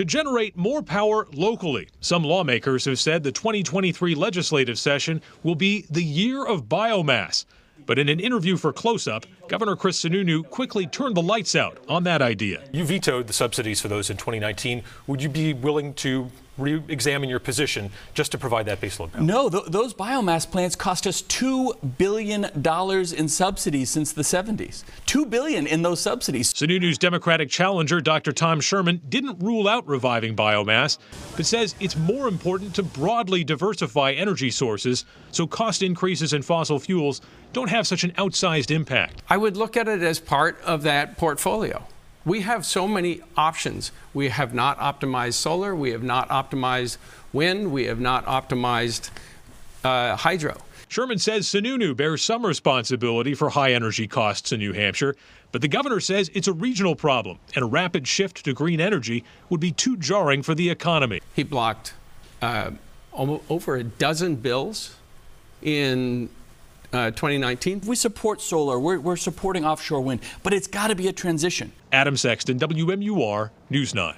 to generate more power locally. Some lawmakers have said the 2023 legislative session will be the year of biomass. But in an interview for Close Up, Governor Chris Sununu quickly turned the lights out on that idea. You vetoed the subsidies for those in 2019. Would you be willing to re examine your position just to provide that baseload power? No, th those biomass plants cost us $2 billion in subsidies since the 70s. 2 billion in those subsidies. Sununu's Democratic challenger, Dr. Tom Sherman, didn't rule out reviving biomass, but says it's more important to broadly diversify energy sources so cost increases in fossil fuels don't have such an outsized impact. I would look at it as part of that portfolio. We have so many options. We have not optimized solar, we have not optimized wind, we have not optimized uh, hydro. Sherman says Sununu bears some responsibility for high energy costs in New Hampshire, but the governor says it's a regional problem, and a rapid shift to green energy would be too jarring for the economy. He blocked uh, over a dozen bills in uh, 2019. We support solar, we're, we're supporting offshore wind, but it's got to be a transition. Adam Sexton, WMUR News 9.